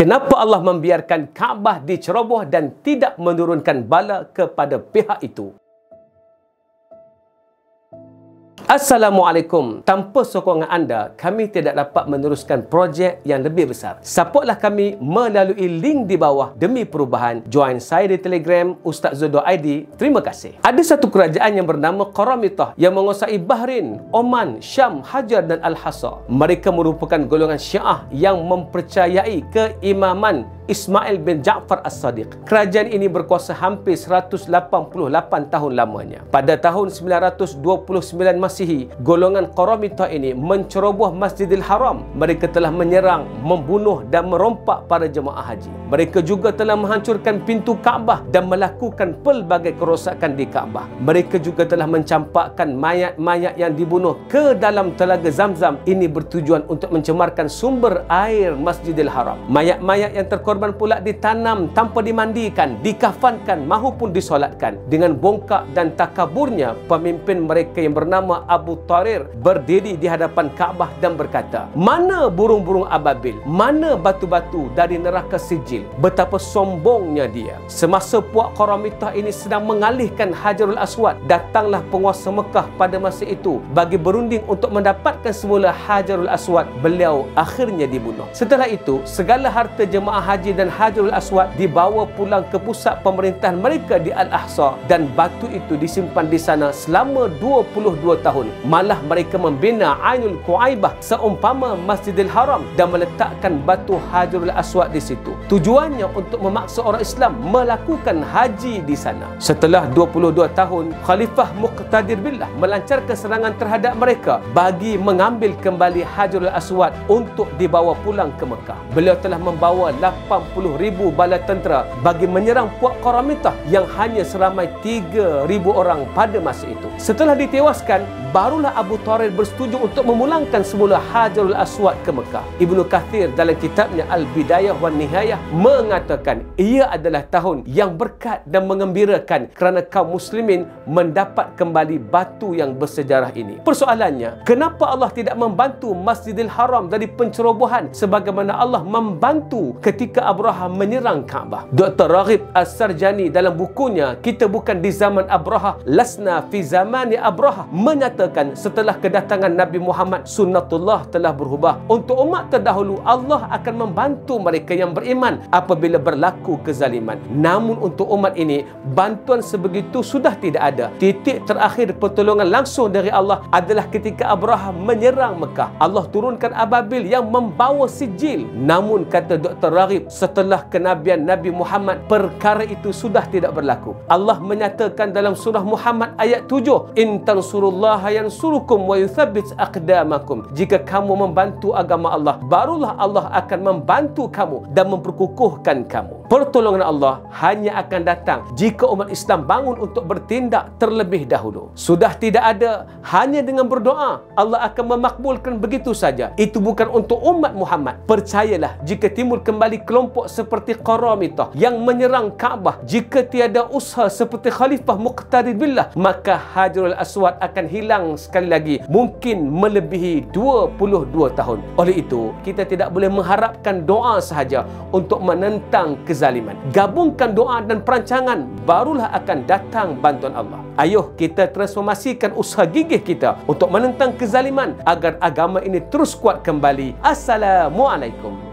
Kenapa Allah membiarkan Kaabah diceroboh dan tidak menurunkan bala kepada pihak itu? Assalamualaikum. Tanpa sokongan anda, kami tidak dapat meneruskan projek yang lebih besar. Supportlah kami melalui link di bawah demi perubahan. Join saya di Telegram Ustaz Zodo ID. Terima kasih. Ada satu kerajaan yang bernama Qaramitah yang menguasai Bahrain, Oman, Syam, Hajar dan Al-Hasa. Mereka merupakan golongan Syiah yang mempercayai keimaman Ismail bin Ja'far As-Sadiq. Kerajaan ini berkuasa hampir 188 tahun lamanya. Pada tahun 929 Masihi, golongan Qaramitah ini menceroboh Masjidil Haram. Mereka telah menyerang, membunuh dan merompak para jemaah haji. Mereka juga telah menghancurkan pintu Kaabah dan melakukan pelbagai kerosakan di Kaabah. Mereka juga telah mencampakkan mayat-mayat yang dibunuh ke dalam telaga Zamzam. Ini bertujuan untuk mencemarkan sumber air Masjidil Haram. Mayat-mayat yang terkorban korban pula ditanam tanpa dimandikan, dikafankan mahupun disolatkan. Dengan bongkak dan takaburnya, pemimpin mereka yang bernama Abu Tarir berdiri di hadapan Kaabah dan berkata, Mana burung-burung ababil? Mana batu-batu dari neraka sijil? Betapa sombongnya dia. Semasa puak Qaramitah ini sedang mengalihkan Hajarul Aswad, datanglah penguasa Mekah pada masa itu bagi berunding untuk mendapatkan semula Hajarul Aswad. Beliau akhirnya dibunuh. Setelah itu, segala harta jemaah haji Haji dan Hajarul Aswad dibawa pulang ke pusat pemerintahan mereka di Al-Ahsa dan batu itu disimpan di sana selama 22 tahun. Malah mereka membina Ainul Quaibah seumpama Masjidil Haram dan meletakkan batu Hajarul Aswad di situ. Tujuannya untuk memaksa orang Islam melakukan haji di sana. Setelah 22 tahun, Khalifah Muqtadir Billah melancarkan serangan terhadap mereka bagi mengambil kembali Hajarul Aswad untuk dibawa pulang ke Mekah. Beliau telah membawa 8 ribu bala tentera bagi menyerang Puak Qaramitah yang hanya seramai 3,000 orang pada masa itu. Setelah ditewaskan, barulah Abu Tarir bersetuju untuk memulangkan semula Hajarul Aswad ke Mekah. Ibnu Kathir dalam kitabnya Al-Bidayah wa Nihayah mengatakan ia adalah tahun yang berkat dan mengembirakan kerana kaum muslimin mendapat kembali batu yang bersejarah ini. Persoalannya, kenapa Allah tidak membantu Masjidil Haram dari pencerobohan sebagaimana Allah membantu ketika Abraha menyerang Kaabah. Dr. Raghib As-Sarjani dalam bukunya Kita Bukan di Zaman Abraha, Lasna fi Zamani Abraha menyatakan setelah kedatangan Nabi Muhammad sunnatullah telah berubah. Untuk umat terdahulu Allah akan membantu mereka yang beriman apabila berlaku kezaliman. Namun untuk umat ini bantuan sebegitu sudah tidak ada. Titik terakhir pertolongan langsung dari Allah adalah ketika Abraha menyerang Mekah. Allah turunkan ababil yang membawa sijil. Namun kata Dr. Raghib setelah kenabian Nabi Muhammad perkara itu sudah tidak berlaku. Allah menyatakan dalam surah Muhammad ayat 7, "In tansurullaha yansurukum wa yuthabbit aqdamakum." Jika kamu membantu agama Allah, barulah Allah akan membantu kamu dan memperkukuhkan kamu. Pertolongan Allah hanya akan datang jika umat Islam bangun untuk bertindak terlebih dahulu. Sudah tidak ada hanya dengan berdoa Allah akan memakbulkan begitu saja. Itu bukan untuk umat Muhammad. Percayalah jika timur kembali kelompok seperti Qaramitah yang menyerang Kaabah jika tiada usaha seperti Khalifah Muqtadir Billah maka Hajarul Aswad akan hilang sekali lagi mungkin melebihi 22 tahun oleh itu kita tidak boleh mengharapkan doa sahaja untuk menentang kezaliman. Gabungkan doa dan perancangan barulah akan datang bantuan Allah. Ayuh kita transformasikan usaha gigih kita untuk menentang kezaliman agar agama ini terus kuat kembali. Assalamualaikum